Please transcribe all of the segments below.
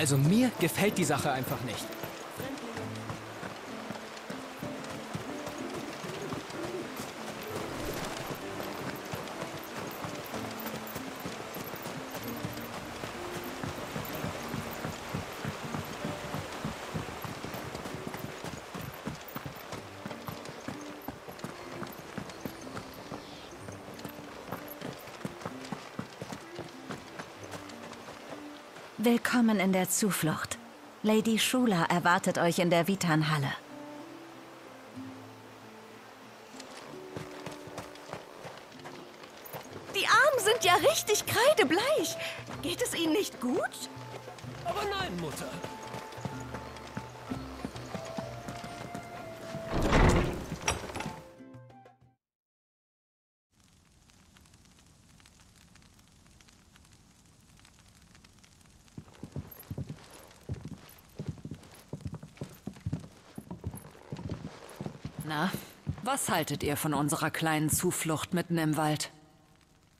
Also mir gefällt die Sache einfach nicht. Willkommen in der Zuflucht. Lady Shula erwartet euch in der Vitan-Halle. Die Armen sind ja richtig kreidebleich. Geht es ihnen nicht gut? Aber nein, Mutter. Na, was haltet ihr von unserer kleinen Zuflucht mitten im Wald?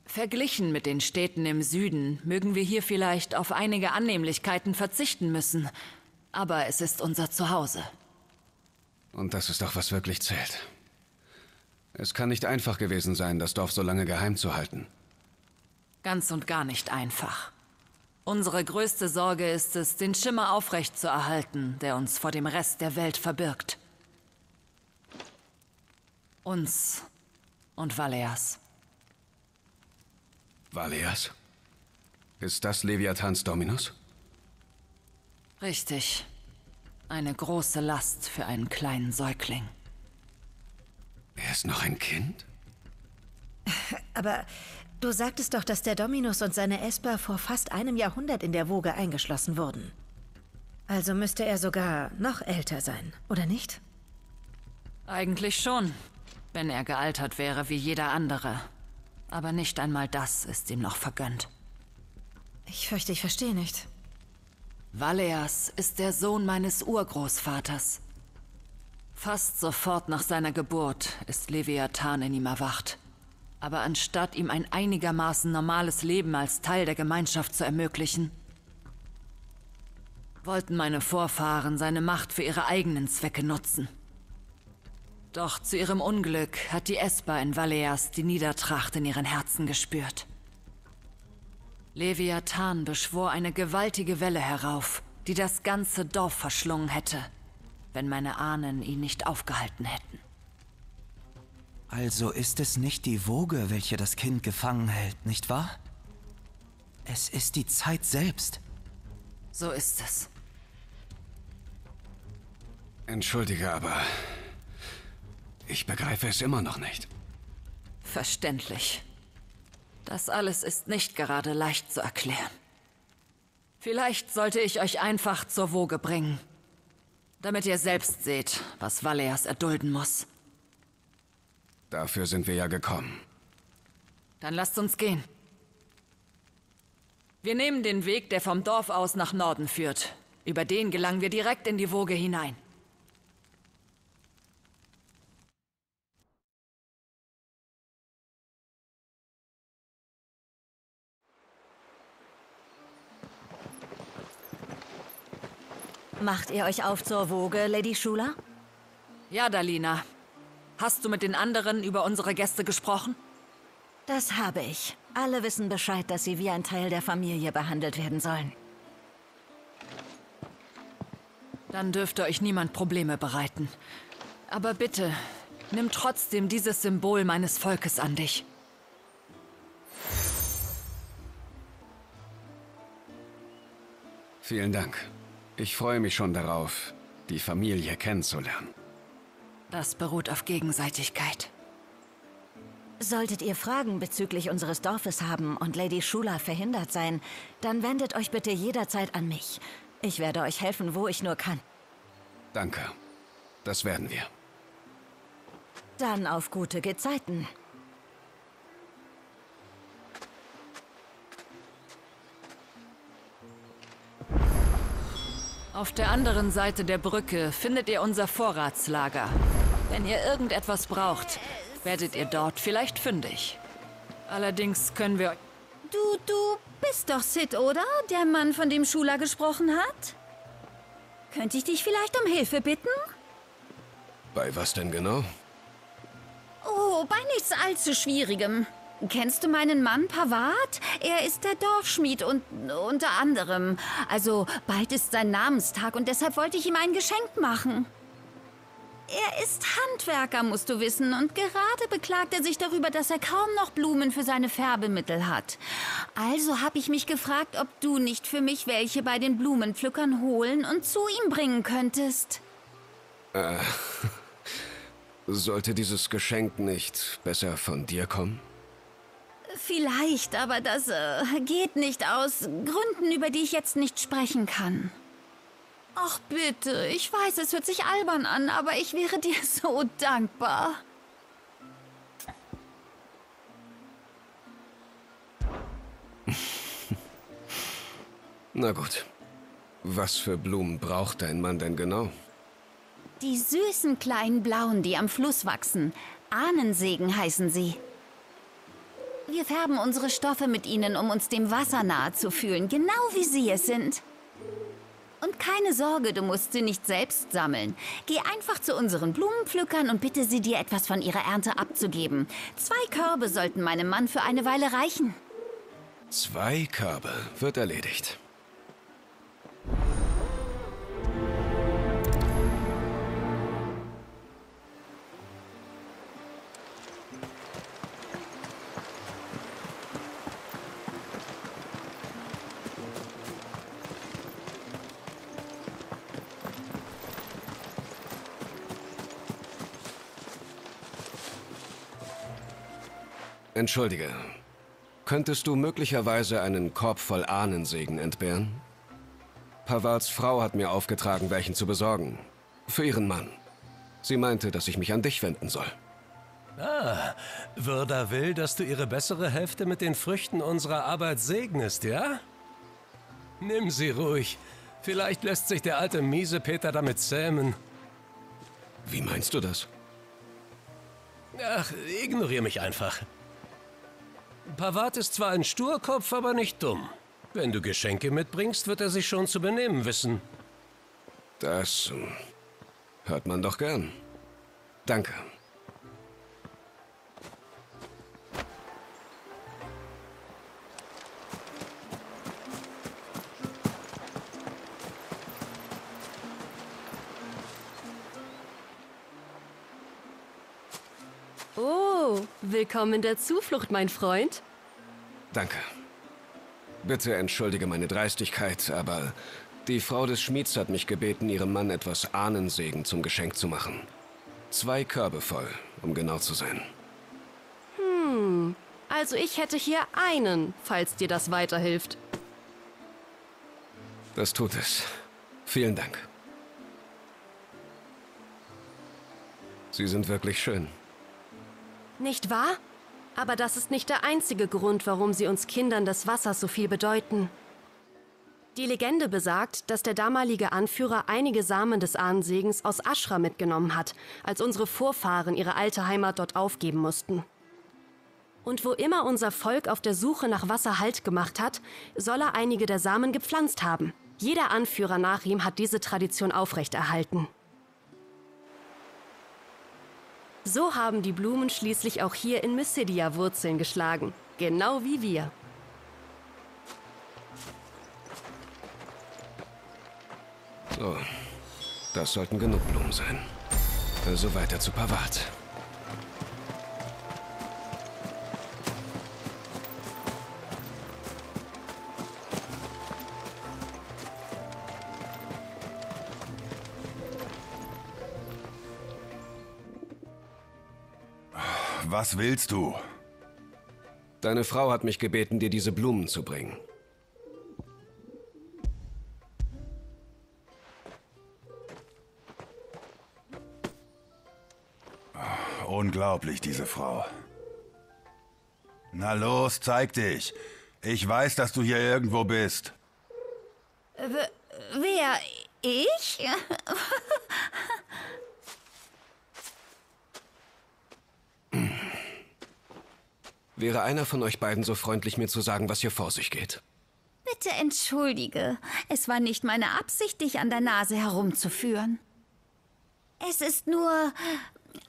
Verglichen mit den Städten im Süden mögen wir hier vielleicht auf einige Annehmlichkeiten verzichten müssen, aber es ist unser Zuhause. Und das ist auch, was wirklich zählt. Es kann nicht einfach gewesen sein, das Dorf so lange geheim zu halten. Ganz und gar nicht einfach. Unsere größte Sorge ist es, den Schimmer aufrechtzuerhalten, der uns vor dem Rest der Welt verbirgt. Uns und Valeas. Valeas? Ist das Leviathans Dominus? Richtig. Eine große Last für einen kleinen Säugling. Er ist noch ein Kind? Aber du sagtest doch, dass der Dominus und seine Esper vor fast einem Jahrhundert in der Woge eingeschlossen wurden. Also müsste er sogar noch älter sein, oder nicht? Eigentlich schon, wenn er gealtert wäre wie jeder andere. Aber nicht einmal das ist ihm noch vergönnt. Ich fürchte, ich verstehe nicht. Valeas ist der Sohn meines Urgroßvaters. Fast sofort nach seiner Geburt ist Leviathan in ihm erwacht. Aber anstatt ihm ein einigermaßen normales Leben als Teil der Gemeinschaft zu ermöglichen, wollten meine Vorfahren seine Macht für ihre eigenen Zwecke nutzen. Doch zu ihrem Unglück hat die Esper in Valeas die Niedertracht in ihren Herzen gespürt. Leviathan beschwor eine gewaltige Welle herauf, die das ganze Dorf verschlungen hätte, wenn meine Ahnen ihn nicht aufgehalten hätten. Also ist es nicht die Woge, welche das Kind gefangen hält, nicht wahr? Es ist die Zeit selbst. So ist es. Entschuldige, aber ich begreife es immer noch nicht. Verständlich. Das alles ist nicht gerade leicht zu erklären. Vielleicht sollte ich euch einfach zur Woge bringen, damit ihr selbst seht, was Valeas erdulden muss. Dafür sind wir ja gekommen. Dann lasst uns gehen. Wir nehmen den Weg, der vom Dorf aus nach Norden führt. Über den gelangen wir direkt in die Woge hinein. Macht ihr euch auf zur Woge, Lady Shula? Ja, Dalina. Hast du mit den anderen über unsere Gäste gesprochen? Das habe ich. Alle wissen Bescheid, dass sie wie ein Teil der Familie behandelt werden sollen. Dann dürfte euch niemand Probleme bereiten. Aber bitte, nimm trotzdem dieses Symbol meines Volkes an dich. Vielen Dank. Ich freue mich schon darauf, die Familie kennenzulernen. Das beruht auf Gegenseitigkeit. Solltet ihr Fragen bezüglich unseres Dorfes haben und Lady Shula verhindert sein, dann wendet euch bitte jederzeit an mich. Ich werde euch helfen, wo ich nur kann. Danke. Das werden wir. Dann auf gute Gezeiten. Auf der anderen Seite der Brücke findet ihr unser Vorratslager. Wenn ihr irgendetwas braucht, werdet ihr dort vielleicht fündig. Allerdings können wir... Du, du bist doch Sid, oder? Der Mann, von dem Schula gesprochen hat? Könnte ich dich vielleicht um Hilfe bitten? Bei was denn genau? Oh, bei nichts allzu Schwierigem. Kennst du meinen Mann Pavard? Er ist der Dorfschmied und unter anderem. Also bald ist sein Namenstag und deshalb wollte ich ihm ein Geschenk machen. Er ist Handwerker, musst du wissen, und gerade beklagt er sich darüber, dass er kaum noch Blumen für seine Färbemittel hat. Also habe ich mich gefragt, ob du nicht für mich welche bei den Blumenpflückern holen und zu ihm bringen könntest. Äh, sollte dieses Geschenk nicht besser von dir kommen? Vielleicht, aber das äh, geht nicht aus Gründen, über die ich jetzt nicht sprechen kann. Ach bitte, ich weiß, es hört sich albern an, aber ich wäre dir so dankbar. Na gut. Was für Blumen braucht dein Mann denn genau? Die süßen kleinen Blauen, die am Fluss wachsen. Ahnensegen heißen sie. Wir färben unsere Stoffe mit ihnen, um uns dem Wasser nahe zu fühlen, genau wie sie es sind. Und keine Sorge, du musst sie nicht selbst sammeln. Geh einfach zu unseren Blumenpflückern und bitte sie dir etwas von ihrer Ernte abzugeben. Zwei Körbe sollten meinem Mann für eine Weile reichen. Zwei Körbe. Wird erledigt. Entschuldige. Könntest du möglicherweise einen Korb voll Ahnensegen entbehren? Pavards Frau hat mir aufgetragen, welchen zu besorgen. Für ihren Mann. Sie meinte, dass ich mich an dich wenden soll. Ah, Würda will, dass du ihre bessere Hälfte mit den Früchten unserer Arbeit segnest, ja? Nimm sie ruhig. Vielleicht lässt sich der alte Miesepeter damit zähmen. Wie meinst du das? Ach, ignoriere mich einfach. Pavard ist zwar ein Sturkopf, aber nicht dumm. Wenn du Geschenke mitbringst, wird er sich schon zu benehmen wissen. Das hört man doch gern. Danke. Oh, willkommen in der Zuflucht, mein Freund. Danke. Bitte entschuldige meine Dreistigkeit, aber die Frau des Schmieds hat mich gebeten, ihrem Mann etwas Ahnensegen zum Geschenk zu machen. Zwei Körbe voll, um genau zu sein. Hm, also ich hätte hier einen, falls dir das weiterhilft. Das tut es. Vielen Dank. Sie sind wirklich schön. Nicht wahr? Aber das ist nicht der einzige Grund, warum sie uns Kindern des Wassers so viel bedeuten. Die Legende besagt, dass der damalige Anführer einige Samen des Ahnensegens aus Ashra mitgenommen hat, als unsere Vorfahren ihre alte Heimat dort aufgeben mussten. Und wo immer unser Volk auf der Suche nach Wasser Halt gemacht hat, soll er einige der Samen gepflanzt haben. Jeder Anführer nach ihm hat diese Tradition aufrechterhalten. So haben die Blumen schließlich auch hier in Mysidia Wurzeln geschlagen. Genau wie wir. So, das sollten genug Blumen sein. Also weiter zu Pavard. Was willst du? Deine Frau hat mich gebeten, dir diese Blumen zu bringen. Unglaublich, diese Frau. Na los, zeig dich. Ich weiß, dass du hier irgendwo bist. W wer? Ich? Wäre einer von euch beiden so freundlich, mir zu sagen, was hier vor sich geht? Bitte entschuldige. Es war nicht meine Absicht, dich an der Nase herumzuführen. Es ist nur.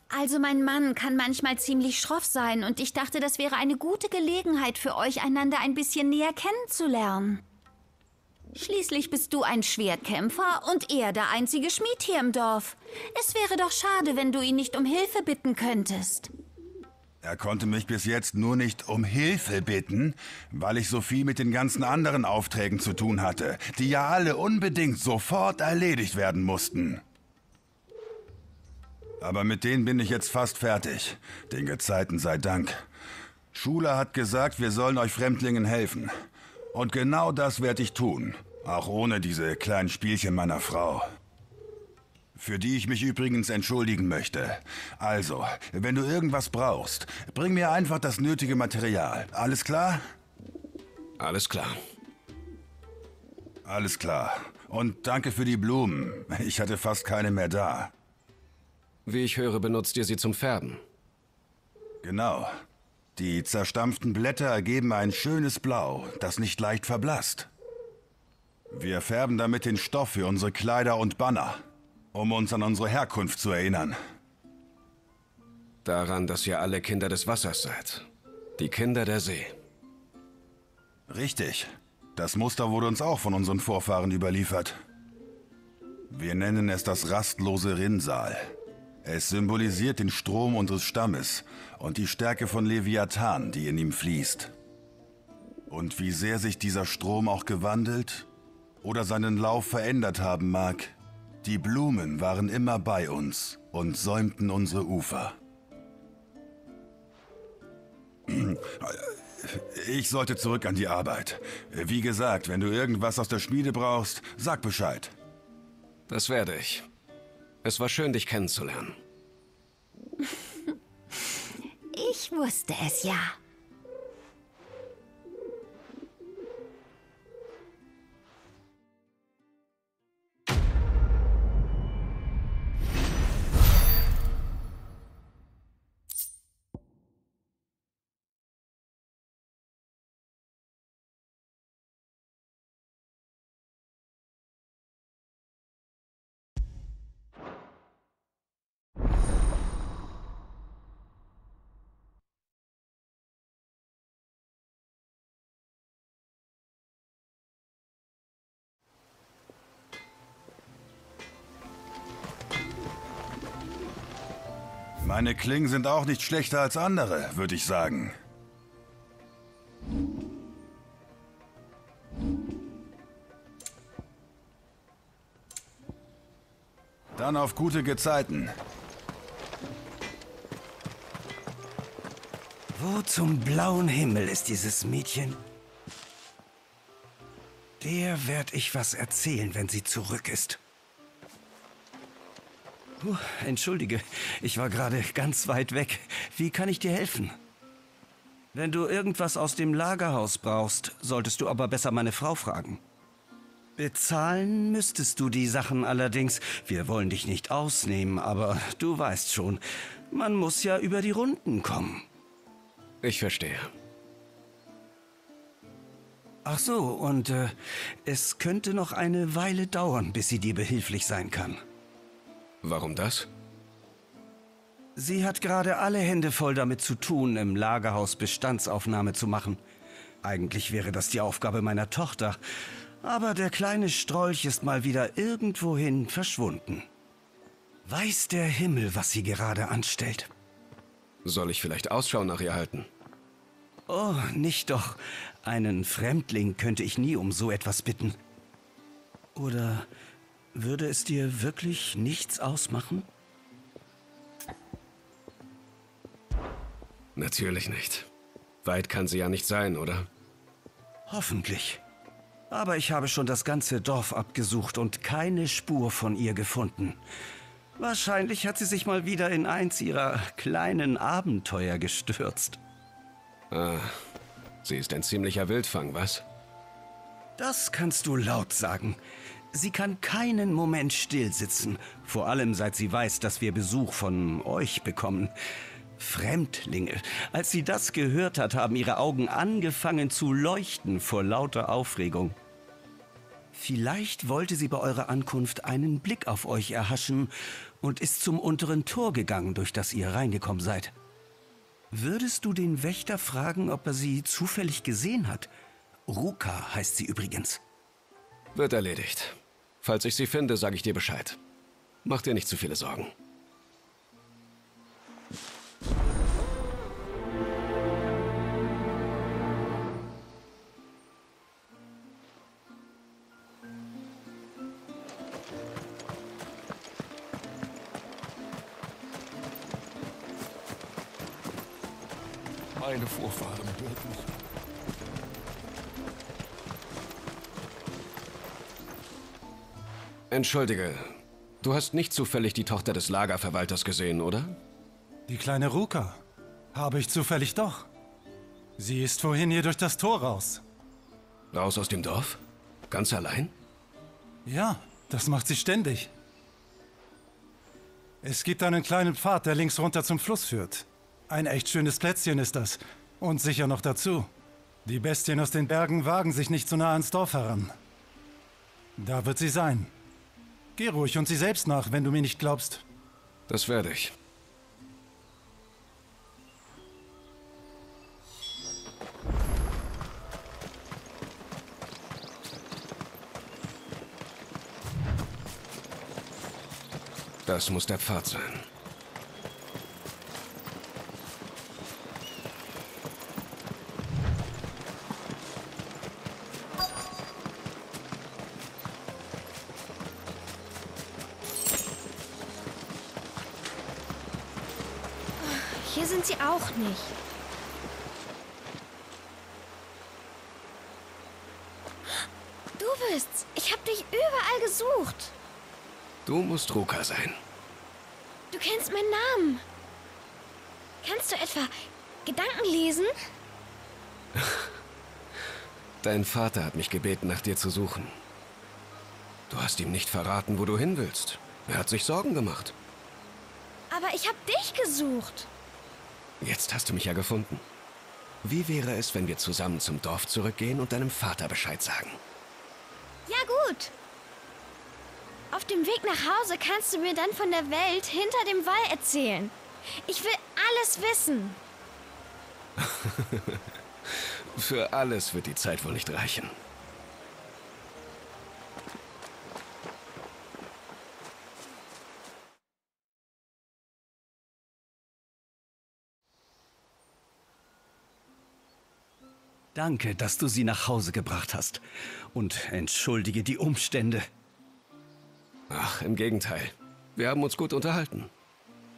Also mein Mann kann manchmal ziemlich schroff sein und ich dachte, das wäre eine gute Gelegenheit für euch, einander ein bisschen näher kennenzulernen. Schließlich bist du ein Schwertkämpfer und er der einzige Schmied hier im Dorf. Es wäre doch schade, wenn du ihn nicht um Hilfe bitten könntest. Er konnte mich bis jetzt nur nicht um Hilfe bitten, weil ich so viel mit den ganzen anderen Aufträgen zu tun hatte, die ja alle unbedingt sofort erledigt werden mussten. Aber mit denen bin ich jetzt fast fertig. Den Gezeiten sei Dank. Schule hat gesagt, wir sollen euch Fremdlingen helfen. Und genau das werde ich tun. Auch ohne diese kleinen Spielchen meiner Frau. Für die ich mich übrigens entschuldigen möchte. Also, wenn du irgendwas brauchst, bring mir einfach das nötige Material. Alles klar? Alles klar. Alles klar. Und danke für die Blumen. Ich hatte fast keine mehr da. Wie ich höre, benutzt ihr sie zum Färben. Genau. Die zerstampften Blätter ergeben ein schönes Blau, das nicht leicht verblasst. Wir färben damit den Stoff für unsere Kleider und Banner, um uns an unsere Herkunft zu erinnern. Daran, dass ihr alle Kinder des Wassers seid. Die Kinder der See. Richtig. Das Muster wurde uns auch von unseren Vorfahren überliefert. Wir nennen es das rastlose Rinnsal. Es symbolisiert den Strom unseres Stammes und die Stärke von Leviathan, die in ihm fließt. Und wie sehr sich dieser Strom auch gewandelt oder seinen Lauf verändert haben mag, die Blumen waren immer bei uns und säumten unsere Ufer. Ich sollte zurück an die Arbeit. Wie gesagt, wenn du irgendwas aus der Schmiede brauchst, sag Bescheid. Das werde ich. Es war schön, dich kennenzulernen. Ich wusste es ja. Meine Klingen sind auch nicht schlechter als andere, würde ich sagen. Dann auf gute Gezeiten. Wo zum blauen Himmel ist dieses Mädchen? Der werd ich was erzählen, wenn sie zurück ist. Puh, entschuldige, ich war gerade ganz weit weg. Wie kann ich dir helfen? Wenn du irgendwas aus dem Lagerhaus brauchst, solltest du aber besser meine Frau fragen. Bezahlen müsstest du die Sachen allerdings. Wir wollen dich nicht ausnehmen, aber du weißt schon, man muss ja über die Runden kommen. Ich verstehe. Ach so, und äh, es könnte noch eine Weile dauern, bis sie dir behilflich sein kann. Warum das? Sie hat gerade alle Hände voll damit zu tun, im Lagerhaus Bestandsaufnahme zu machen. Eigentlich wäre das die Aufgabe meiner Tochter, aber der kleine Strolch ist mal wieder irgendwohin verschwunden. Weiß der Himmel, was sie gerade anstellt. Soll ich vielleicht Ausschau nach ihr halten? Oh, nicht doch. Einen Fremdling könnte ich nie um so etwas bitten. Oder würde es dir wirklich nichts ausmachen? Natürlich nicht. Weit kann sie ja nicht sein, oder? Hoffentlich. Aber ich habe schon das ganze Dorf abgesucht und keine Spur von ihr gefunden. Wahrscheinlich hat sie sich mal wieder in eins ihrer kleinen Abenteuer gestürzt. Ah, sie ist ein ziemlicher Wildfang, was? Das kannst du laut sagen. Sie kann keinen Moment stillsitzen, vor allem seit sie weiß, dass wir Besuch von euch bekommen. Fremdlinge. Als sie das gehört hat, haben ihre Augen angefangen zu leuchten vor lauter Aufregung. Vielleicht wollte sie bei eurer Ankunft einen Blick auf euch erhaschen und ist zum unteren Tor gegangen, durch das ihr reingekommen seid. Würdest du den Wächter fragen, ob er sie zufällig gesehen hat? Ruka heißt sie übrigens. Wird erledigt. Falls ich sie finde, sage ich dir Bescheid. Mach dir nicht zu viele Sorgen. Meine Vorfahren wirklich. Entschuldige, du hast nicht zufällig die Tochter des Lagerverwalters gesehen, oder? Die kleine Ruka. Habe ich zufällig doch. Sie ist vorhin hier durch das Tor raus. Raus aus dem Dorf? Ganz allein? Ja, das macht sie ständig. Es gibt einen kleinen Pfad, der links runter zum Fluss führt. Ein echt schönes Plätzchen ist das. Und sicher noch dazu. Die Bestien aus den Bergen wagen sich nicht so nah ans Dorf heran. Da wird sie sein. Geh ruhig und sie selbst nach, wenn du mir nicht glaubst. Das werde ich. Das muss der Pfad sein. Hier sind sie auch nicht. Du bist's. Ich hab dich überall gesucht. Du musst Ruka sein. Du kennst meinen Namen. Kannst du etwa Gedanken lesen? Dein Vater hat mich gebeten, nach dir zu suchen. Du hast ihm nicht verraten, wo du hin willst. Er hat sich Sorgen gemacht. Aber ich hab dich gesucht. Jetzt hast du mich ja gefunden. Wie wäre es, wenn wir zusammen zum Dorf zurückgehen und deinem Vater Bescheid sagen? Ja, gut. Auf dem Weg nach Hause kannst du mir dann von der Welt hinter dem Wall erzählen. Ich will alles wissen. Für alles wird die Zeit wohl nicht reichen. Danke, dass du sie nach Hause gebracht hast. Und entschuldige die Umstände. Ach, im Gegenteil. Wir haben uns gut unterhalten.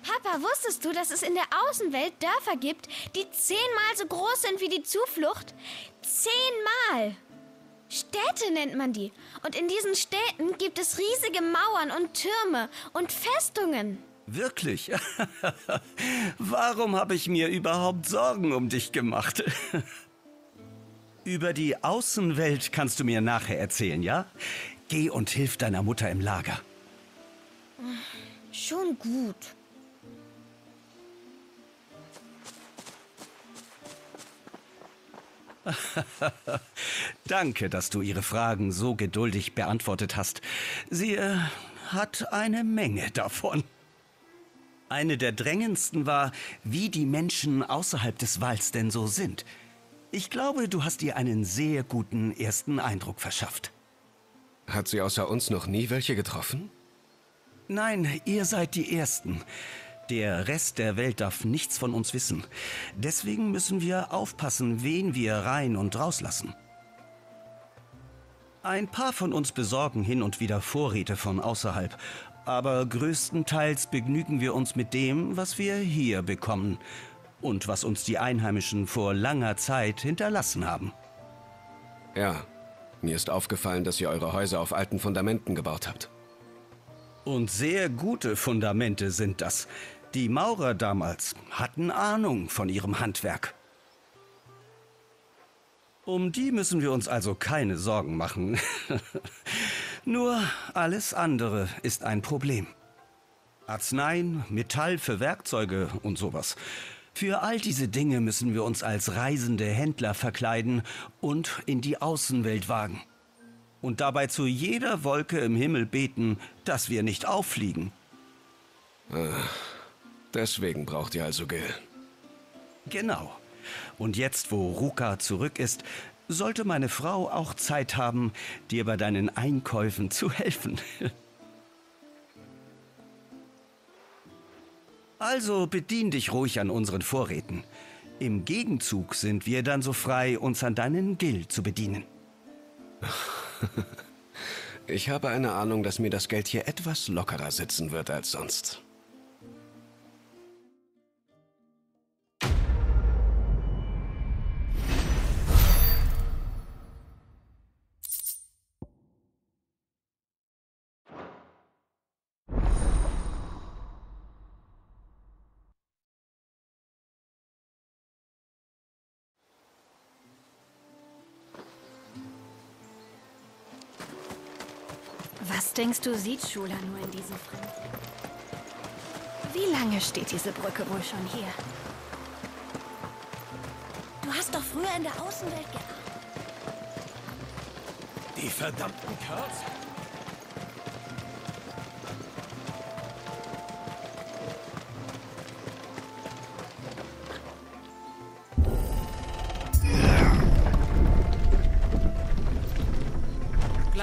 Papa, wusstest du, dass es in der Außenwelt Dörfer gibt, die zehnmal so groß sind wie die Zuflucht? Zehnmal! Städte nennt man die. Und in diesen Städten gibt es riesige Mauern und Türme und Festungen. Wirklich? Warum habe ich mir überhaupt Sorgen um dich gemacht? Über die Außenwelt kannst du mir nachher erzählen, ja? Geh und hilf deiner Mutter im Lager. Schon gut. Danke, dass du ihre Fragen so geduldig beantwortet hast. Sie äh, hat eine Menge davon. Eine der drängendsten war, wie die Menschen außerhalb des Walds denn so sind. Ich glaube, du hast ihr einen sehr guten ersten Eindruck verschafft. Hat sie außer uns noch nie welche getroffen? Nein, ihr seid die Ersten. Der Rest der Welt darf nichts von uns wissen. Deswegen müssen wir aufpassen, wen wir rein und rauslassen. Ein paar von uns besorgen hin und wieder Vorräte von außerhalb, aber größtenteils begnügen wir uns mit dem, was wir hier bekommen und was uns die Einheimischen vor langer Zeit hinterlassen haben. Ja, mir ist aufgefallen, dass ihr eure Häuser auf alten Fundamenten gebaut habt. Und sehr gute Fundamente sind das. Die Maurer damals hatten Ahnung von ihrem Handwerk. Um die müssen wir uns also keine Sorgen machen. Nur alles andere ist ein Problem. Arzneien, Metall für Werkzeuge und sowas. Für all diese Dinge müssen wir uns als reisende Händler verkleiden und in die Außenwelt wagen. und dabei zu jeder Wolke im Himmel beten, dass wir nicht auffliegen. Ah, deswegen braucht ihr also Gil. Genau. Und jetzt, wo Ruka zurück ist, sollte meine Frau auch Zeit haben, dir bei deinen Einkäufen zu helfen. Also bedien dich ruhig an unseren Vorräten. Im Gegenzug sind wir dann so frei, uns an deinen Gil zu bedienen. Ich habe eine Ahnung, dass mir das Geld hier etwas lockerer sitzen wird als sonst. Was denkst du, sieht Schula nur in diesem Fremden? Wie lange steht diese Brücke wohl schon hier? Du hast doch früher in der Außenwelt gearbeitet. Die verdammten Kerls?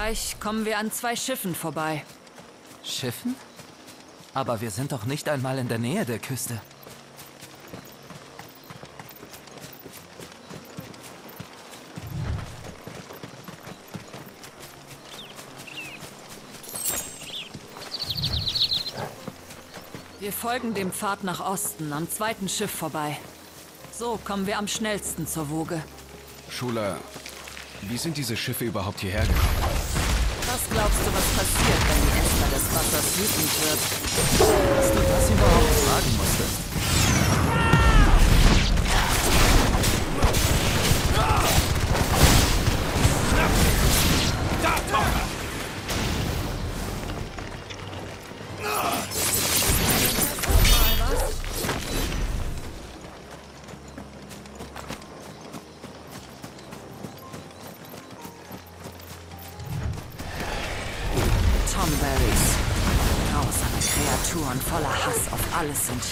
Gleich kommen wir an zwei Schiffen vorbei. Schiffen? Aber wir sind doch nicht einmal in der Nähe der Küste. Wir folgen dem Pfad nach Osten, am zweiten Schiff vorbei. So kommen wir am schnellsten zur Woge. Schula, wie sind diese Schiffe überhaupt hierher gekommen? Was glaubst du, was passiert, wenn die Esther des Wassers wütend wird? Dass du das überhaupt fragen musstest.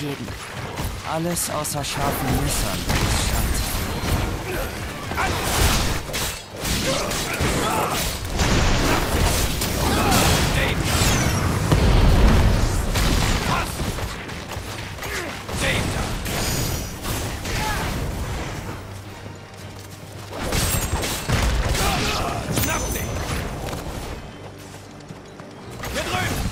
Jeden. Alles außer scharfen Messern. Schnapp sie! Hier!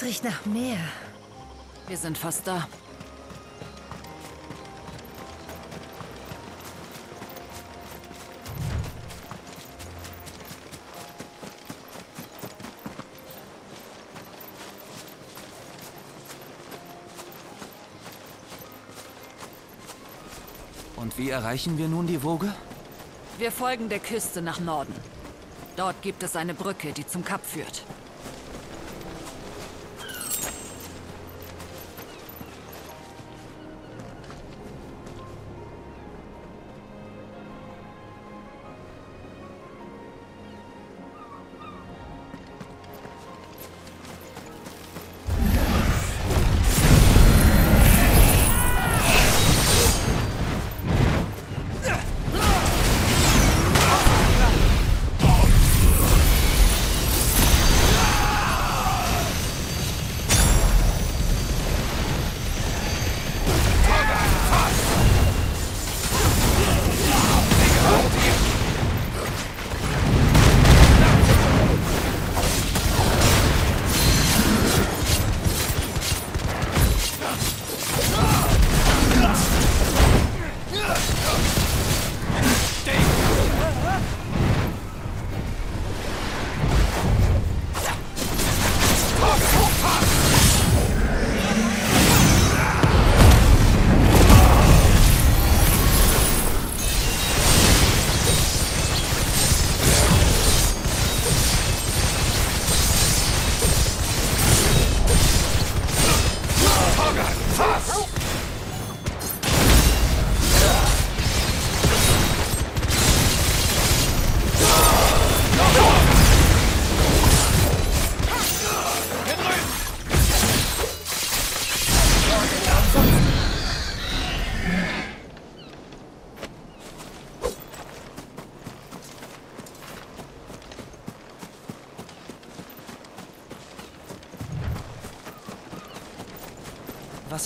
Es riecht nach Meer. Wir sind fast da. Und wie erreichen wir nun die Woge? Wir folgen der Küste nach Norden. Dort gibt es eine Brücke, die zum Kap führt.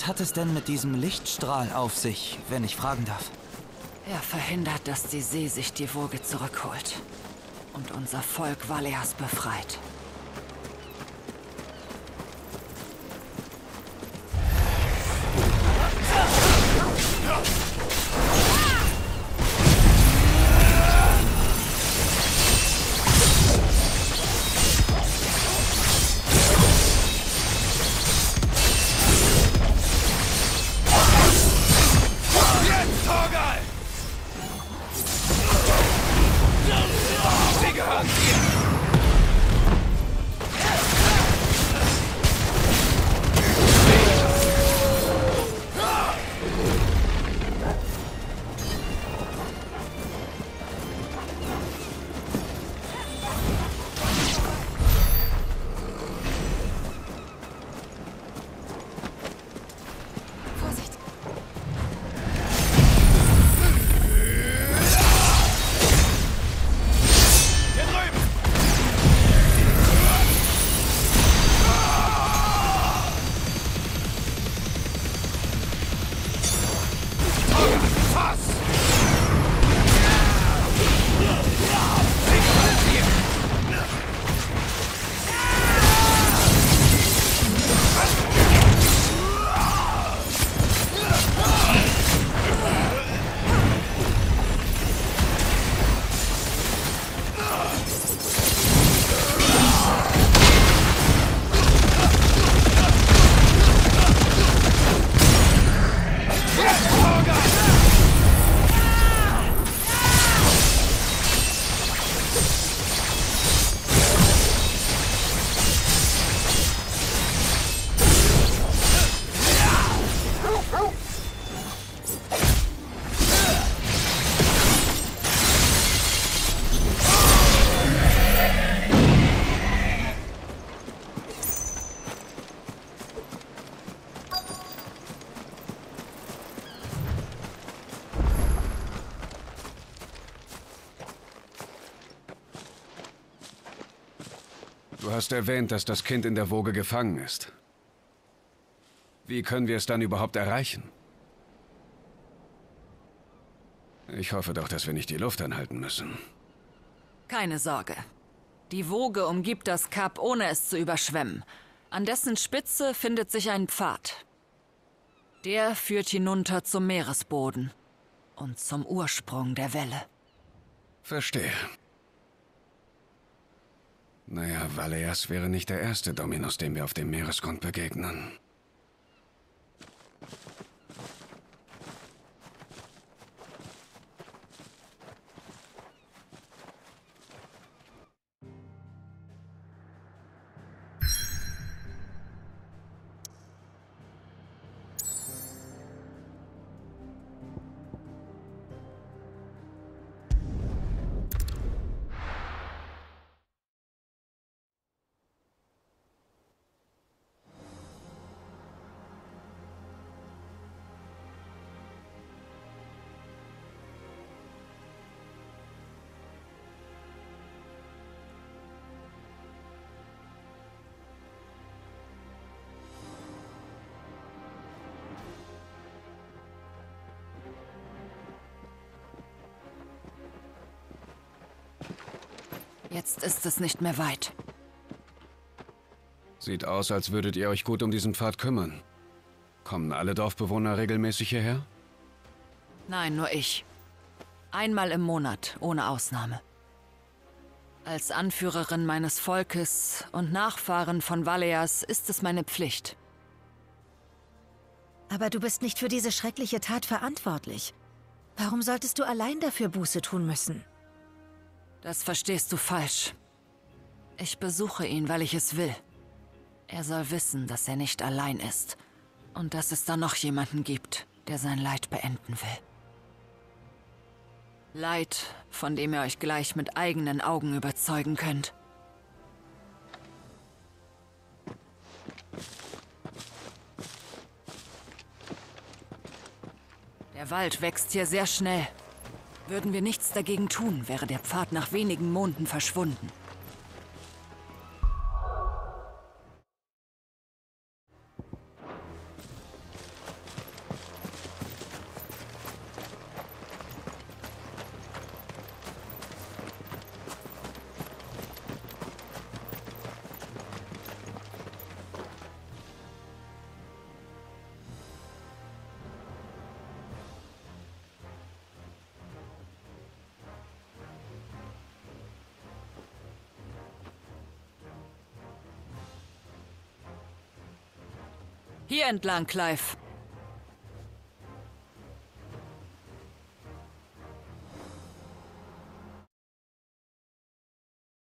Was hat es denn mit diesem Lichtstrahl auf sich, wenn ich fragen darf? Er verhindert, dass die See sich die Woge zurückholt und unser Volk Valeas befreit. Hast erwähnt, dass das Kind in der Woge gefangen ist. Wie können wir es dann überhaupt erreichen? Ich hoffe doch, dass wir nicht die Luft anhalten müssen. Keine Sorge. Die Woge umgibt das Kap, ohne es zu überschwemmen. An dessen Spitze findet sich ein Pfad. Der führt hinunter zum Meeresboden und zum Ursprung der Welle. Verstehe. Naja, Valeas wäre nicht der erste Dominus, dem wir auf dem Meeresgrund begegnen. Jetzt ist es nicht mehr weit. Sieht aus, als würdet ihr euch gut um diesen Pfad kümmern. Kommen alle Dorfbewohner regelmäßig hierher? Nein, nur ich. Einmal im Monat, ohne Ausnahme. Als Anführerin meines Volkes und Nachfahren von Valeas ist es meine Pflicht. Aber du bist nicht für diese schreckliche Tat verantwortlich. Warum solltest du allein dafür Buße tun müssen? Das verstehst du falsch. Ich besuche ihn, weil ich es will. Er soll wissen, dass er nicht allein ist. Und dass es da noch jemanden gibt, der sein Leid beenden will. Leid, von dem ihr euch gleich mit eigenen Augen überzeugen könnt. Der Wald wächst hier sehr schnell. Würden wir nichts dagegen tun, wäre der Pfad nach wenigen Monden verschwunden. Entlang, Clive.